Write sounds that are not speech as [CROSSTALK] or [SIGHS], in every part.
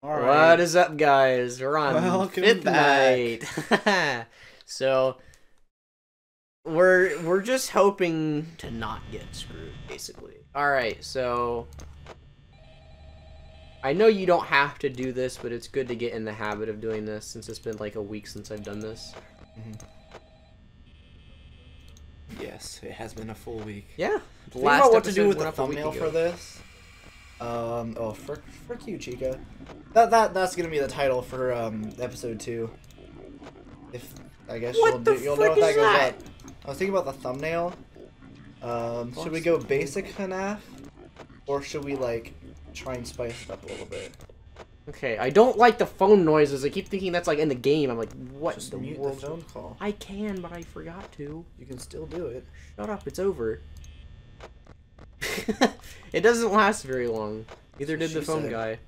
All What right. is up, guys? We're on Welcome fifth [LAUGHS] so we're we're just hoping to not get screwed, basically. All right, so I know you don't have to do this, but it's good to get in the habit of doing this since it's been like a week since I've done this. Mm-hmm. Yes, it has been a full week. Yeah. Think about what to do with the thumbnail for this. Um. Oh, frick, frick you, Chica. That that that's gonna be the title for um episode two. If I guess What you'll do, you'll know frick if that is goes that? up. I was thinking about the thumbnail. Um, should we go basic FNAF, or should we like try and spice it up a little bit? Okay, I don't like the phone noises. I keep thinking that's like in the game. I'm like, what Just the mute world? the phone call. I can, but I forgot to. You can still do it. Shut up, it's over. [LAUGHS] it doesn't last very long. Neither did the phone said. guy.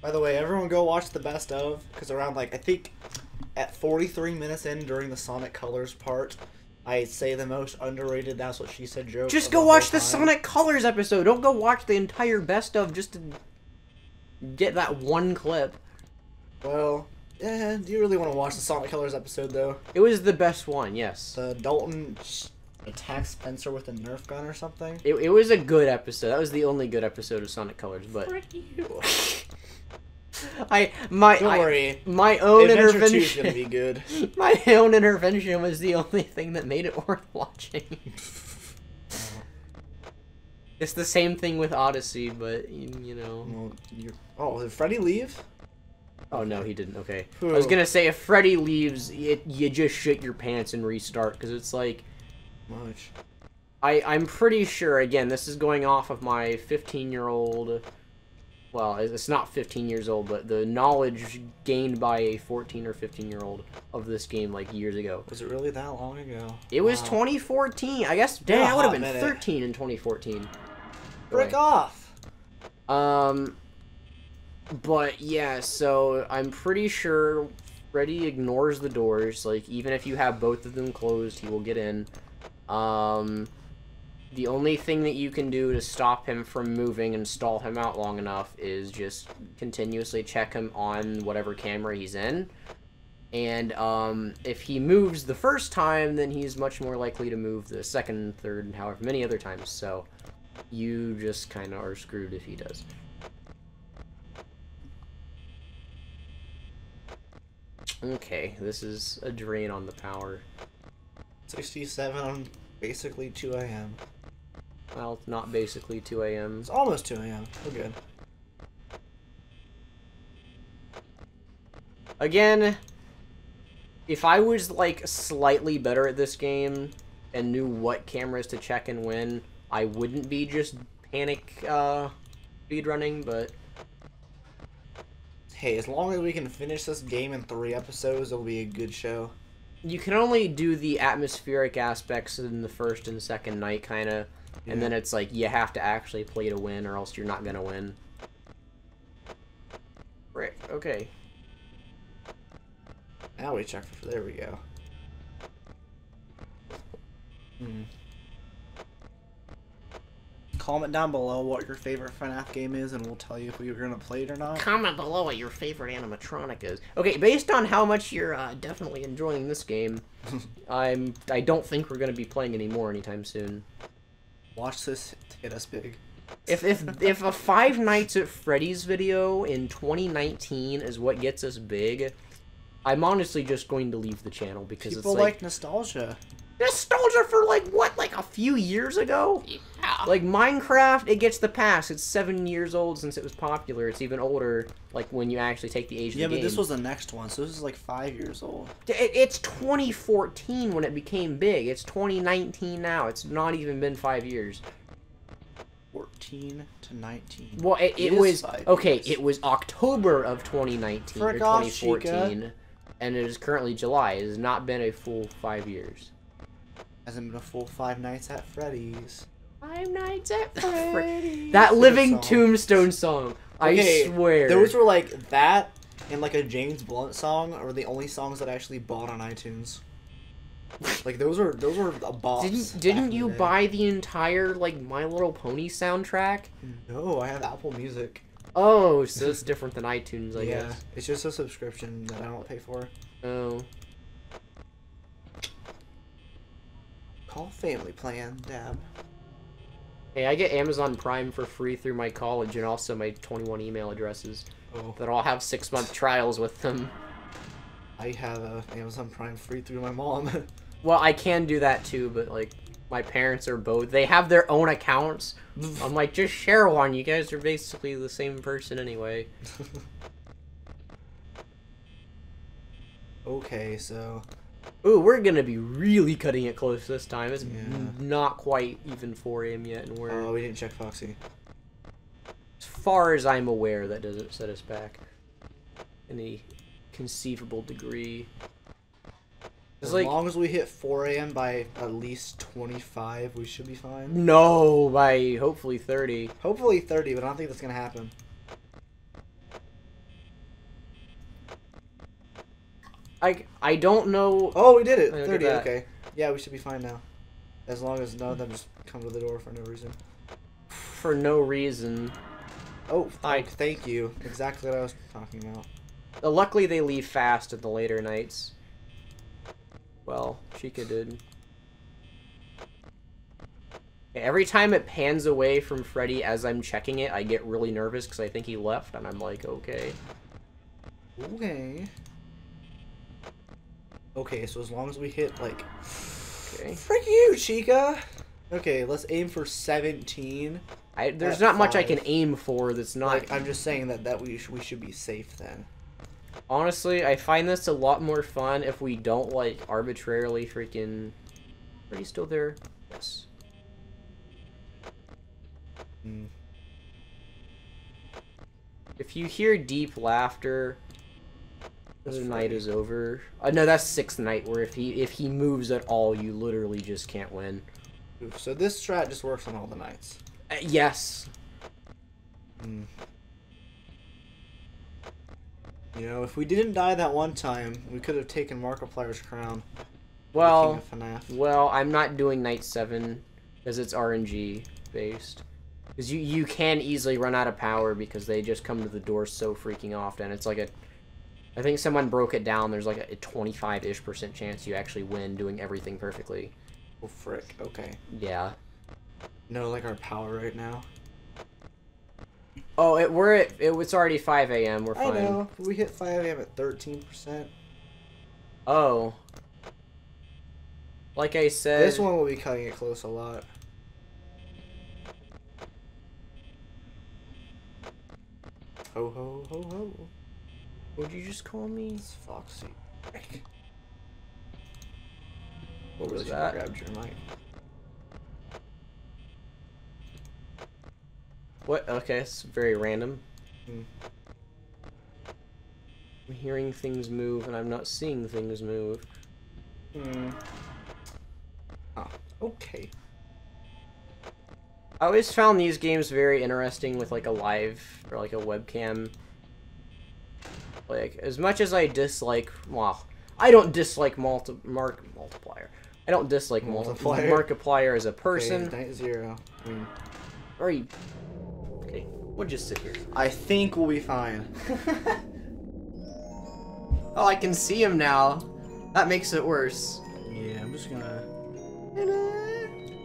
By the way, everyone go watch the best of because around like I think at 43 minutes in during the Sonic Colors part, I say the most underrated. That's what she said. Joke. Just go whole watch the. Sonic Colors episode. Don't go watch the entire best of just to get that one clip. Well, eh, do you really want to watch the Sonic Colors episode though? It was the best one, yes. The Dalton s- attacks Spencer with a Nerf gun or something. It, it was a good episode. That was the only good episode of Sonic Colors, but [LAUGHS] I my Don't I- worry, my own Adventure Two is intervention gonna be good. [LAUGHS] my own intervention was the only thing that made it worth watching. [LAUGHS] it's the same thing with Odyssey, but you, you know. Well, you're... Oh, did Freddy leave? Oh no, he didn't. Okay, I was gonna say if Freddy leaves, it, you just shit your pants and restart because it's like Much. I I'm pretty sure. Again, this is going off of my 15 year old. Well, it's not 15 years old, but the knowledge gained by a 14 or 15 year old of this game like years ago. Was it really that long ago? It was 2014. I guess. Dang, a I would have been minute. 13 in 2014. Break Right. off. Um, but yeah, so I'm pretty sure Freddy ignores the doors. Like even if you have both of them closed, he will get in. Um, the only thing that you can do to stop him from moving and stall him out long enough is just continuously check him on whatever camera he's in. And um, if he moves the first time, then he's much more likely to move the second, third, and however many other times. So you just kind of are screwed if he does. Okay, this is a drain on the power. 67 on basically 2 a.m. Well, it's not basically 2 a.m. It's almost 2 a.m. We're good. Again, if I was like slightly better at this game and knew what cameras to check and when, I wouldn't be just panic uh, speedrunning, but Hey, as long as we can finish this game in three episodes, it'll be a good show. You can only do the atmospheric aspects in the first and second night, kind of, and then it's like you have to actually play to win, or else you're not gonna win. Frick. Okay. Now we check for. There we go. Hmm. Comment down below what your favorite FNAF game is, and we'll tell you if we were gonna play it or not. Comment below what your favorite animatronic is. Okay, based on how much you're uh, definitely enjoying this game, [LAUGHS] I'm I don't think we're gonna be playing anymore anytime soon. Watch this hit us big. If if if a Five Nights at Freddy's video in 2019 is what gets us big, I'm honestly just going to leave the channel because People it's like, like, nostalgia. nostalgia for like what like a few years ago. Yeah. Like Minecraft, it gets the pass. It's seven years old since it was popular. It's even older, like when you actually take the age of Yeah, the but game. this was the next one, so this is like five years old. It- It's 2014 when it became big. It's 2019 now. It's not even been five years. 14 to 19. Well, it, it, It is was five okay. years. It was October of 2019 or Frick off, 2014, and it is currently July. It has not been a full five years. Hasn't been a full five nights at Freddy's. Five nights [LAUGHS] at Freddy's. That living song. tombstone song. Okay, I swear. Those were like that and like a James Blunt song are the only songs that I actually bought on iTunes. Like those are those are a boss. Didn't didn't you buy the entire like My Little Pony soundtrack? No, I have Apple Music. Oh, so it's different than iTunes, I yeah, guess. it's just a subscription that I don't pay for. Oh. Call family plan, Dab. Hey, I get Amazon Prime for free through my college and also my 21 email addresses Oh, that all have six month trials with them. I have uh, Amazon Prime free through my mom. [LAUGHS] Well, I can do that too, but like my parents are both they have their own accounts. [LAUGHS] I'm like, just share one. You guys are basically the same person anyway. [LAUGHS] okay, so Ooh, we're gonna be really cutting it close this time. It's Yeah. not quite even 4 a.m. yet, and we're oh, we didn't check Foxy. as far as I'm aware, that doesn't set us back any conceivable degree. As like long as we hit 4 a.m. by at least 25, we should be fine. no by hopefully 30. Hopefully 30, but I don't think that's gonna happen. I I don't know. Oh, we did it. Look 30. Okay. Yeah, we should be fine now. As long as none of them just come to the door for no reason. for no reason. Oh, I- thank, you. Exactly what I was talking about. Uh, luckily, they leave fast in the later nights. Well, Chica did. Every time it pans away from Freddy as I'm checking it, I get really nervous because I think he left, and I'm like, okay. Okay. Okay, so as long as we hit like, Okay. frick you, Chica. Okay, let's aim for 17. I, there's not much I can aim for that's not. Like, I'm just saying that that we sh- we should be safe then. Honestly, I find this a lot more fun if we don't like arbitrarily freaking. Are you still there? Yes. Hmm. If you hear deep laughter, the night is over. Uh, no, that's sixth night. Where if he if he moves at all, you literally just can't win. So this strat just works on all the nights. Uh, yes. Hmm. You know, if we didn't die that one time, we could have taken Markiplier's crown. Well, King of FNAF. well, I'm not doing night seven because it's RNG based. Because you you can easily run out of power because they just come to the door so freaking often. It's like a, I think someone broke it down. There's like a 25 ish percent chance you actually win doing everything perfectly. Oh frick. Okay. Yeah. No, like our power right now. Oh, it, we're at, it, it's already 5 a.m. We're fine. I know. We hit 5 a.m. at 13%. Oh. Like I said, This one will be cutting it close a lot. Ho ho ho ho. Would you just call me? It's Foxy. What was that? grabbed your mic. What? Okay, it's very random. Hmm. I'm hearing things move and I'm not seeing things move. Hmm. Ah, okay. I always found these games very interesting with like a live or like a webcam. Like as much as I dislike, well, I don't dislike multi mark multiplier. I don't dislike multiplier. Multiplier. Markiplier as a person. Okay, night zero. I mean, Or you... Okay, we'll just sit here. I think we'll be fine. [LAUGHS] Oh, I can see him now. That makes it worse. yeah, I'm just gonna.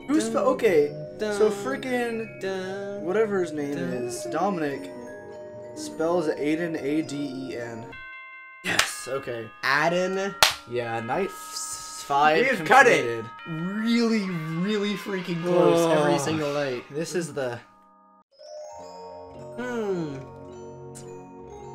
Who's uh, spe- okay? So freaking whatever his name is, Dominic spells Aiden A D E N. Yes. Okay. Aden. Yeah. Night five. We've cut it. Really, really freaking close every Oh. single night. This is the. Hmm.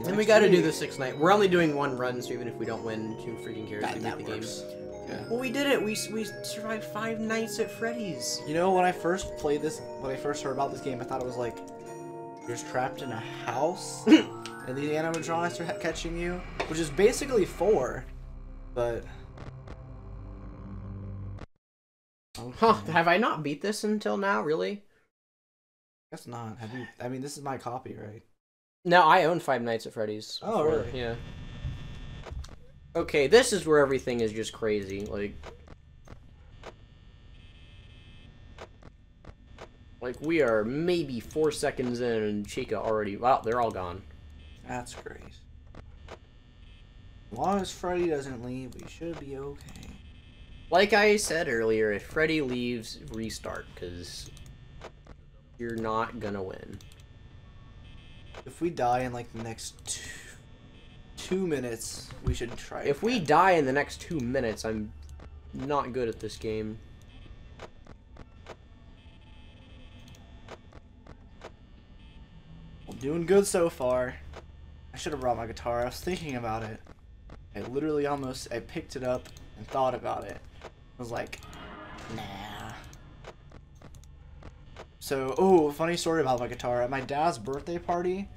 And we gotta do the sixth night. We're only doing one run, so even if we don't win, who freaking cares? That, we that beat the works. game. Yeah. Well, we did it. We we survived five nights at Freddy's. You know, when I first played this, when I first heard about this game, I thought it was like you're trapped in a house [LAUGHS] and the animatronics are catching you, which is basically four. But. Um, huh? Have I not beat this until now? Really? Guess not. Have you? I mean, this is my copy, right? No, I own Five Nights at Freddy's. Oh, really? Yeah. Okay, this is where everything is just crazy. Like, Like, we are maybe four seconds in and Chica already... Wow, they're all gone. That's great. As long as Freddy doesn't leave, we should be okay. Like I said earlier, if Freddy leaves, restart, because you're not gonna win. If we die in like the next two, two minutes, we should try. If we die in the next two minutes, I'm not good at this game. Doing good so far. I should have brought my guitar. I was thinking about it. I literally almost I picked it up and thought about it. I was like, nah. So, oh, funny story about my guitar. At my dad's birthday party,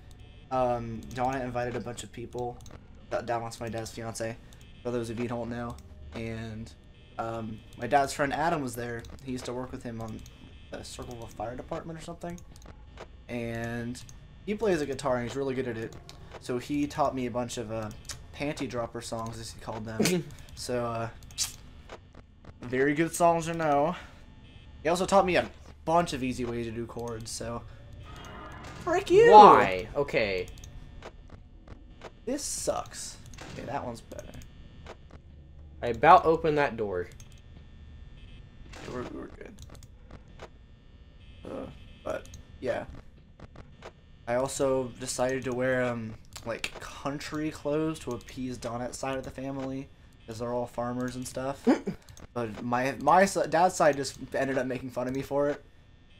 um, Donna invited a bunch of people. Donna's my dad's fiance, for those of you don't know. And um, my dad's friend Adam was there. He used to work with him on the Circle of Fire Department or something. And he plays a guitar and he's really good at it. So he taught me a bunch of uh, panty dropper songs, as he called them. [LAUGHS] so, uh, very good songs to know. He also taught me a bunch of easy ways to do chords, so. Frick you! Why? Okay. This sucks. Okay, that one's better. I about opened that door. We're, we're good. Uh, but, yeah. Also decided to wear, um, like, country clothes to appease Donna's side of the family, because they're all farmers and stuff. [LAUGHS] but my my dad's side just ended up making fun of me for it.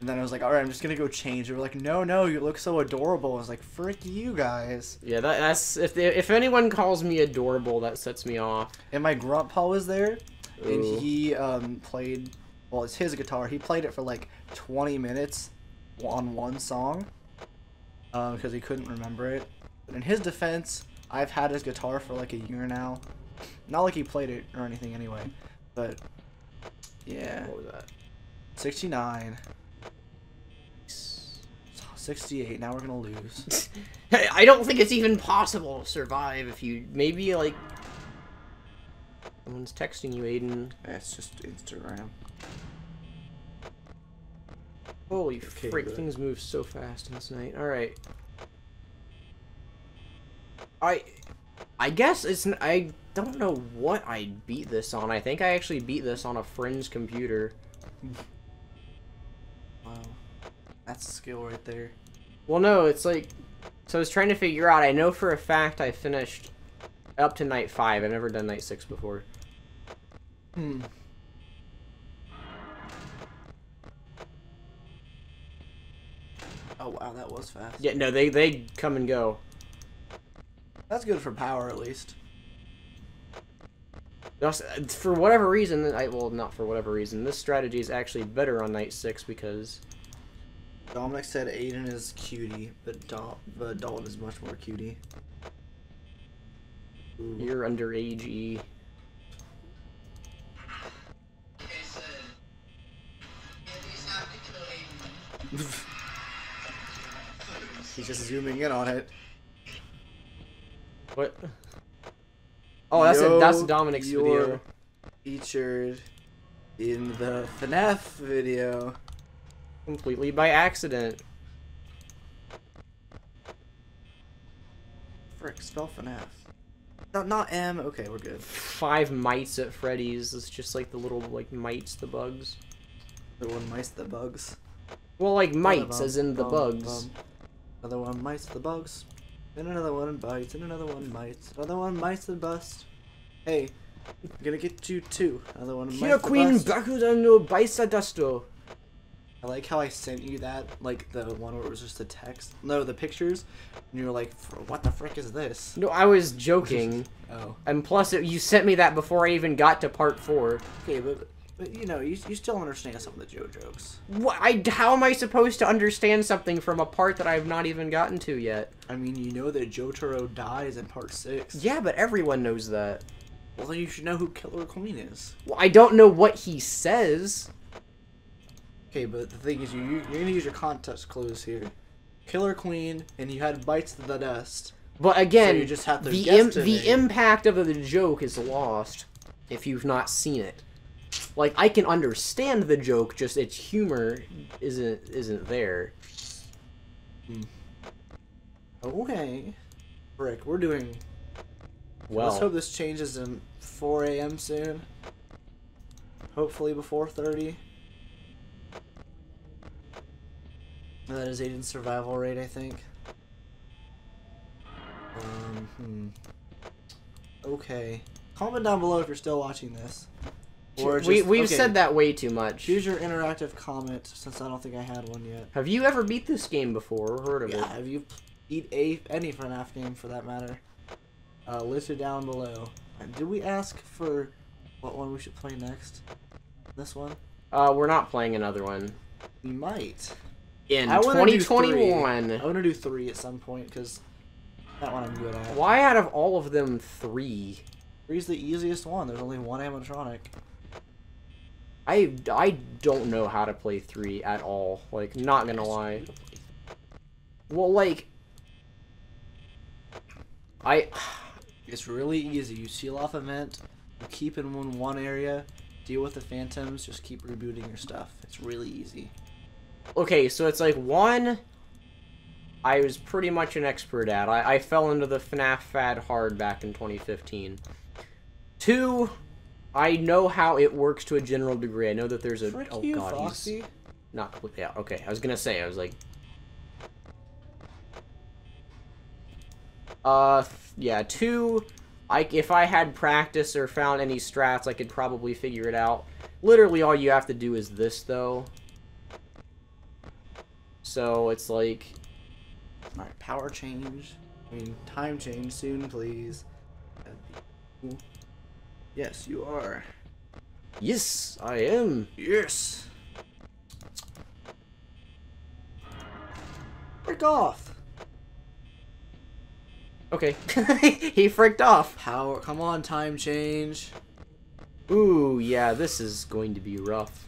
And then I was like, all right, I'm just gonna go change. They were like, no, no, you look so adorable. I was like, frick you guys. Yeah, that, that's if they, if anyone calls me adorable, that sets me off. And my grandpa was there, Ooh. and he um, played. Well, it's his guitar. He played it for like 20 minutes on one song, because um, he couldn't remember it. But in his defense, I've had his guitar for like a year now. Not like he played it or anything anyway, but yeah. What was that? 69. 68. Now we're gonna lose. [LAUGHS] I don't think it's even possible to survive if you maybe like. Someone's texting you, Aiden. That's just Instagram. Holy okay, freak! But... Things move so fast in this night. All right. I, I guess it's. I don't know what I beat this on. I think I actually beat this on a friend's computer. Wow. That's skill right there. Well, no, it's like... So I was trying to figure out... I know for a fact I finished up to night 5. I've never done night 6 before. Hmm. Wow, that was fast. Yeah, no, they, they come and go. That's good for power, at least. Uh, for whatever reason, I well, not for whatever reason, this strategy is actually better on night 6 because Dominic said Aiden is cutie, but, Dal but Dalton is much more cutie. Ooh. You're underage E. zooming in on it. What? Oh, that's a, that's Dominic's video. Featured in the FNAF video completely by accident. Frick, spell FNAF. Not, not M. Okay, we're good. Five mites at Freddy's. It's just like the little, like, mites, the bugs. The one mice, the bugs. Well, like mites, as in the bugs. Another one mites, the bugs. And another one bites, and another one mites. Another one mites the bust. Hey, I'm gonna get you two. Another one mites Here, Queen Bakudano Baisa Dusto. I like how I sent you that, like the one where it was just the text. No, the pictures, and you were like, "What the frick is this?" No, I was joking. [LAUGHS] oh. And plus, it, you sent me that before I even got to part four. Okay, but but you know, you, you still understand some of the Joe jokes. What? I how am I supposed to understand something from a part that I've not even gotten to yet? I mean, you know that Jotaro dies in part six. Yeah, but everyone knows that. Well, then you should know who Killer Queen is. Well, I don't know what he says. Okay, but the thing is, you you're gonna use your context clues here. Killer Queen, and you had bites to the dust. But again, so you just have to the Im the impact of the joke is lost if you've not seen it. Like I can understand the joke, just its humor isn't isn't there. Okay. Rick, we're doing. Well, Let's hope this changes in 4 a.m. soon. Hopefully before 30. That is Aiden's survival rate, I think. Um, hmm. Okay. Comment down below if you're still watching this. Or just, we we've okay, said that way too much. Choose your interactive comment since I don't think I had one yet. Have you ever beat this game before or heard of Yeah, it? have you beat a any FNAF game for that matter? Uh, listed down below. And did we ask for what one we should play next? This one? Uh, we're not playing another one We might. in I 2021. I want to do three at some point because that one I'm good at. Why out of all of them three? Three's the easiest one. There's only one animatronic. I I don't know how to play three at all. Like, not gonna lie. Well, like, I [SIGHS] It's really easy. You seal off a vent, you keep in one, one area, deal with the phantoms, just keep rebooting your stuff. It's really easy. okay, so it's like one. I was pretty much an expert at. I, I fell into the FNAF fad hard back in 2015. Two, I know how it works to a general degree. I know that there's a Frick oh you, god, he's Foxy. not completely out. Okay, I was gonna say I was like, uh, yeah. Two, I if I had practice or found any strats, I could probably figure it out. Literally, all you have to do is this though. So it's like Alright, power change. I mean, time change soon, please. That'd be cool. Yes, you are. Yes, I am. Yes! Break off! Okay. [LAUGHS] he freaked off. Power, come on, time change. Ooh, yeah, this is going to be rough.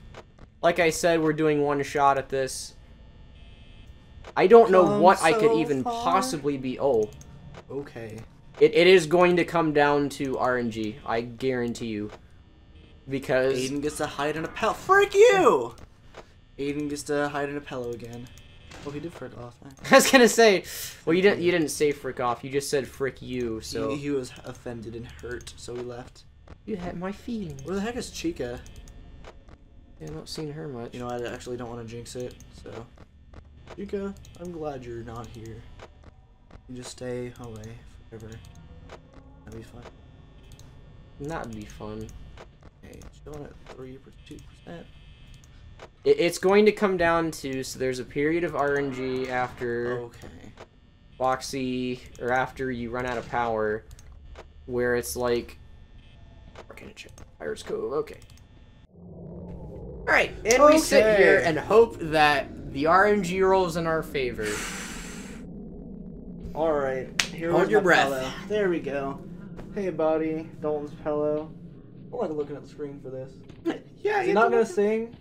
Like I said, we're doing one shot at this. I don't know Come what I could even far. possibly be. Oh, Okay. It, it is going to come down to RNG. I guarantee you. Because Aiden gets to hide in a pillow. Frick you! Aiden gets to hide in a pillow again. Oh, he did frick off. [LAUGHS] I was gonna say, well, you didn't you didn't say frick off. You just said frick you. So He, he was offended and hurt, so he left. you had my feelings. Where the heck is Chica? Yeah, I'm not seeing her much. You know, I actually don't want to jinx it, so. Chica, I'm glad you're not here. You just stay away forever. That'd be fun. That'd be fun. Okay, chilling at 3 2%. It, it's going to come down to so there's a period of RNG after. Okay. Foxy, or after you run out of power, where it's like, gonna check Pirates Cove. Okay. All right, and we sit here and hope that the RNG rolls in our favor. [SIGHS] [LAUGHS] Alright, here Hold your breath. pillow. There we go. Hey, buddy. Dalton's pillow. I like looking at the screen for this. [LAUGHS] yeah, he's not gonna sing?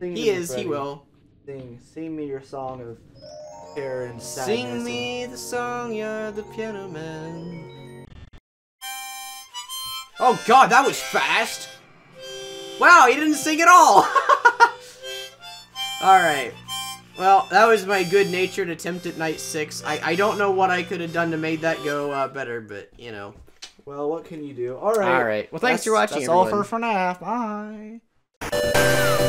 Sing He is. He will. Sing. Sing me your song of terror and sadness. Sing me the song, you're the piano man. Oh God, that was fast. Wow, he didn't sing at all. [LAUGHS] all right. Well, that was my good-natured attempt at night six. I, I don't know what I could have done to make that go uh, better, but you know. Well, what can you do? Alright. All right. Well, thanks for watching. That's all everyone. for now. Bye.